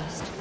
First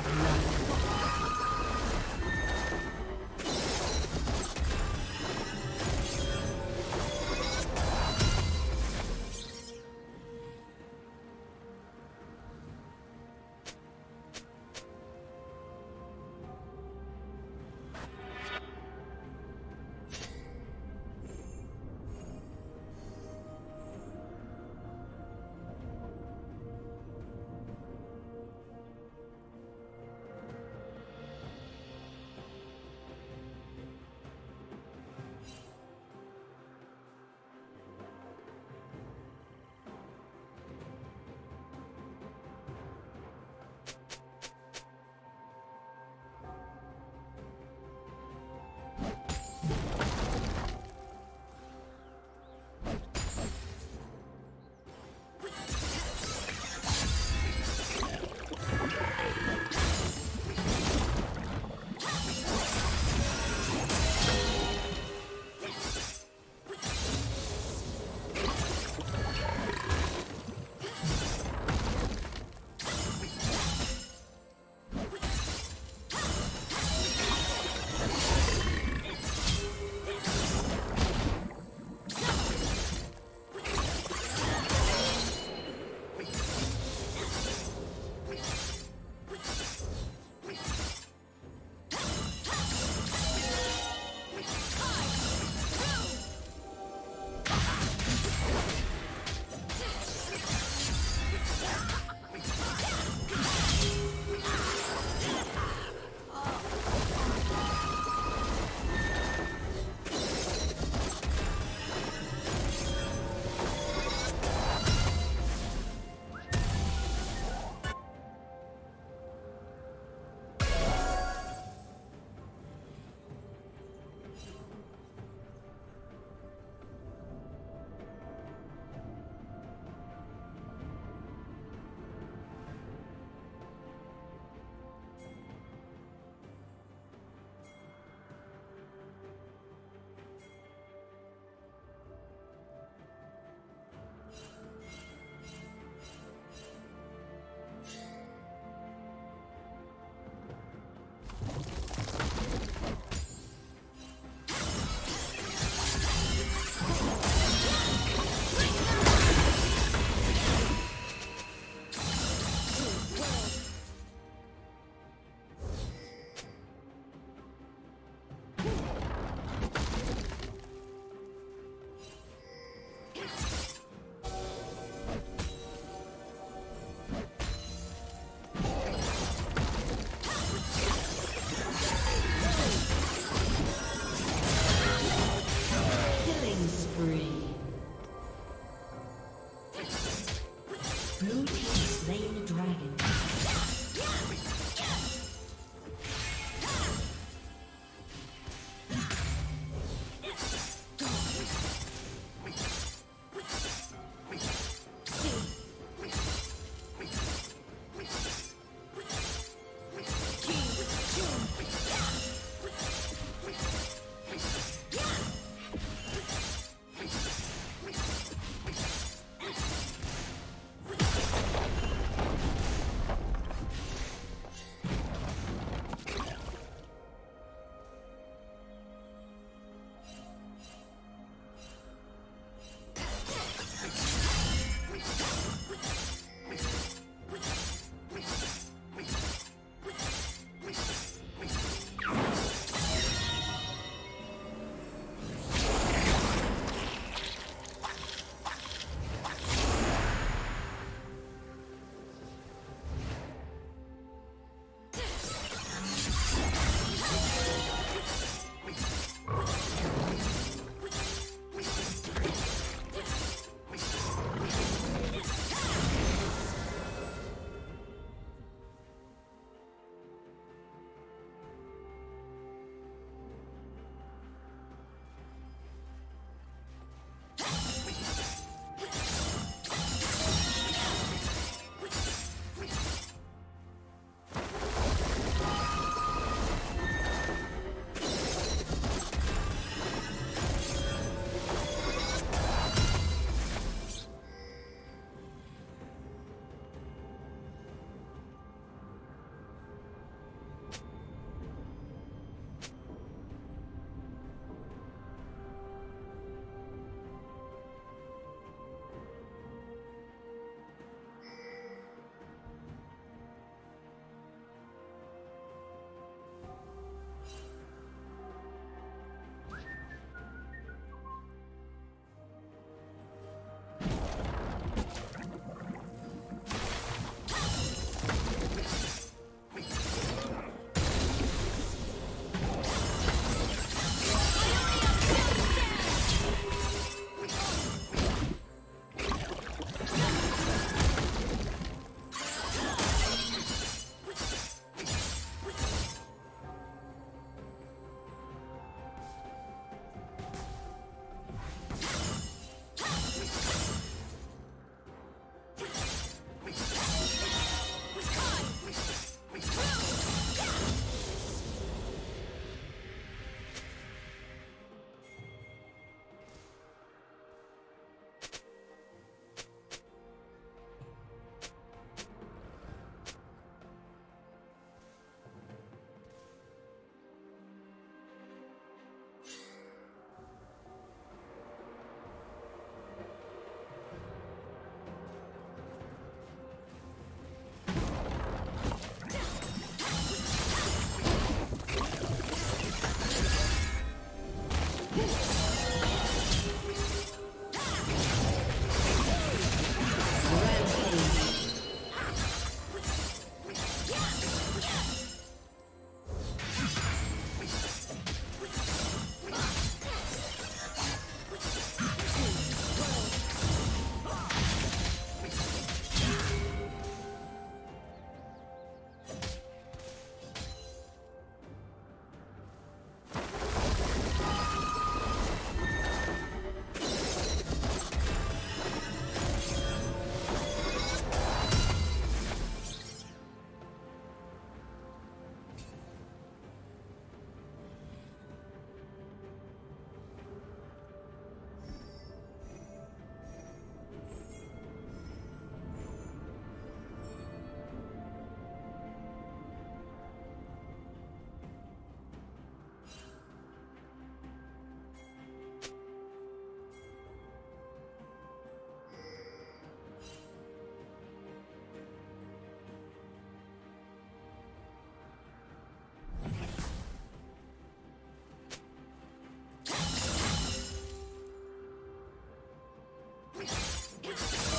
Thank you.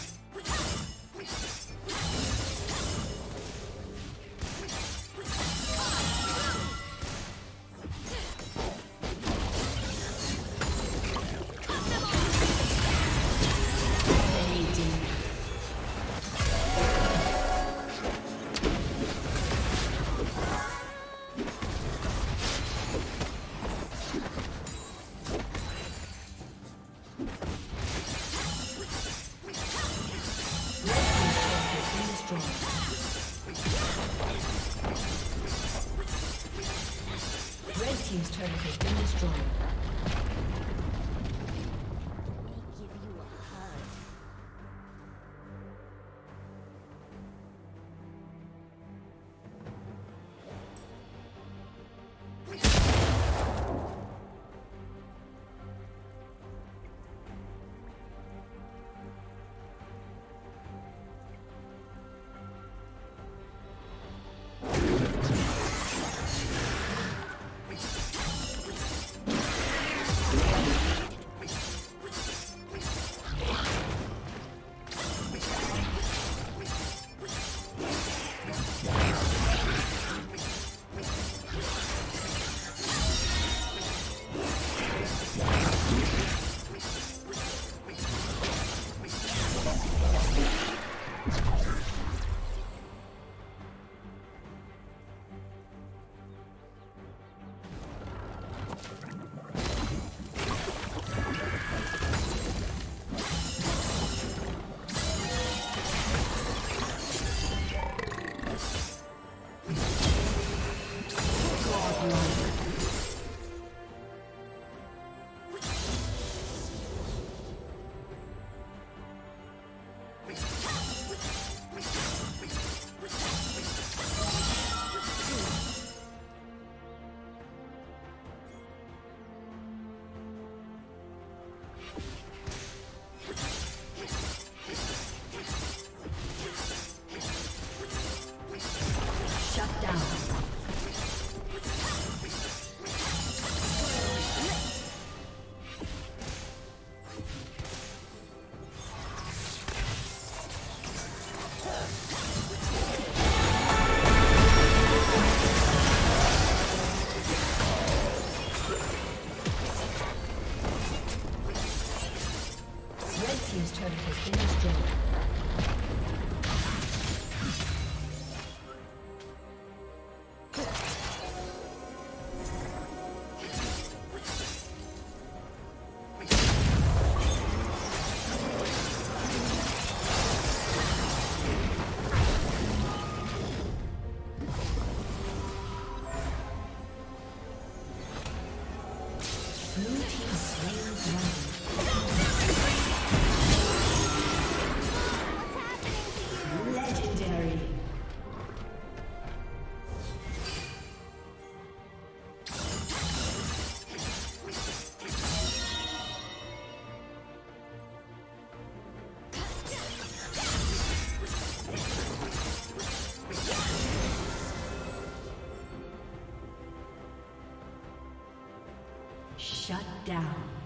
destroyed. Shut down.